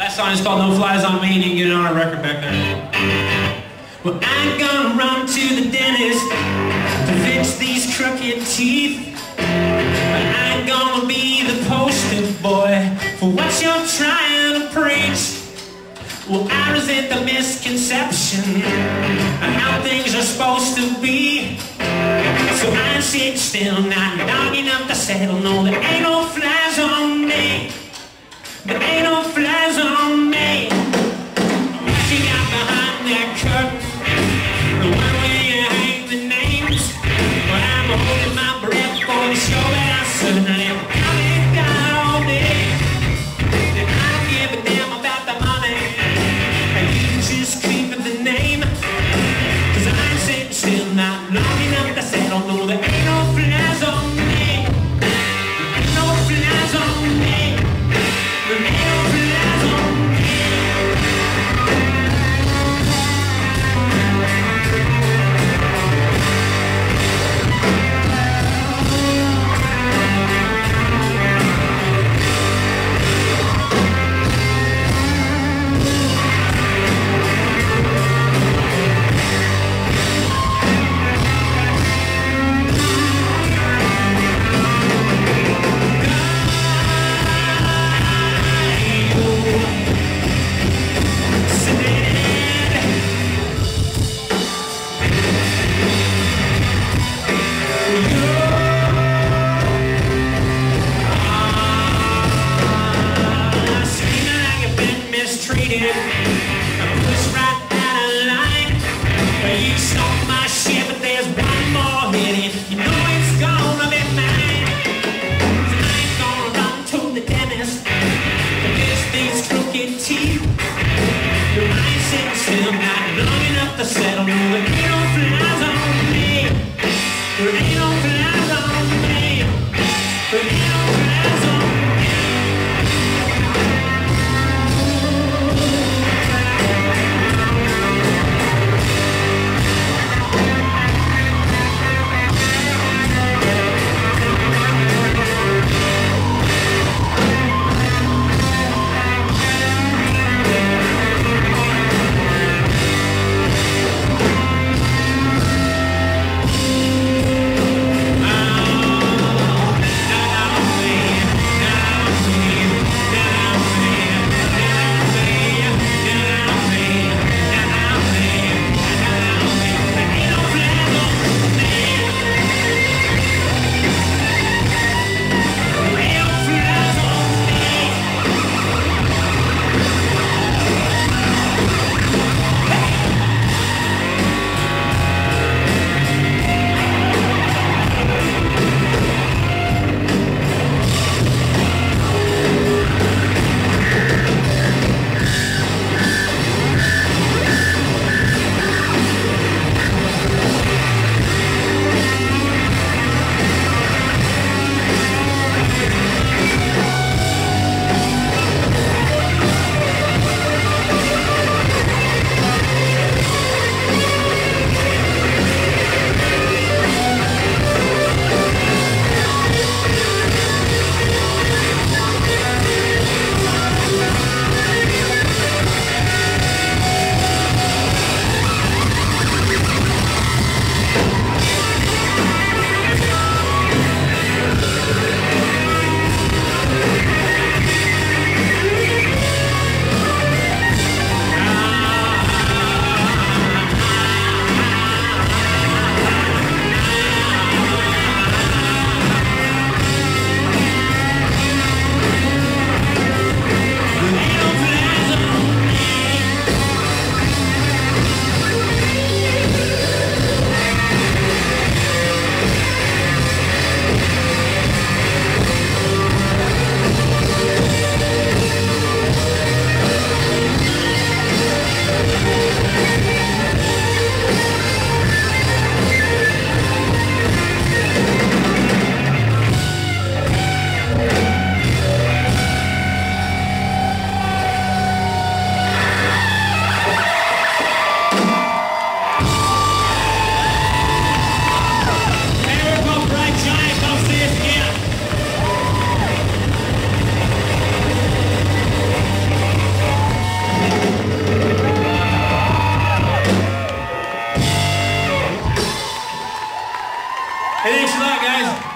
That song is called No Flies on Me and you can get it on a record back there. Well, I'm gonna run to the dentist to fix these crooked teeth. But I ain't gonna be the poster boy for what you're trying to preach. Well, I resent the misconception of how things are supposed to be. So I sit still, not long enough to settle. No, there ain't no the dentist. These crooked teeth. I ain't sitting still, not long enough to settle. No, there ain't no flies on me. There ain't no flies Hey, thanks a lot, guys.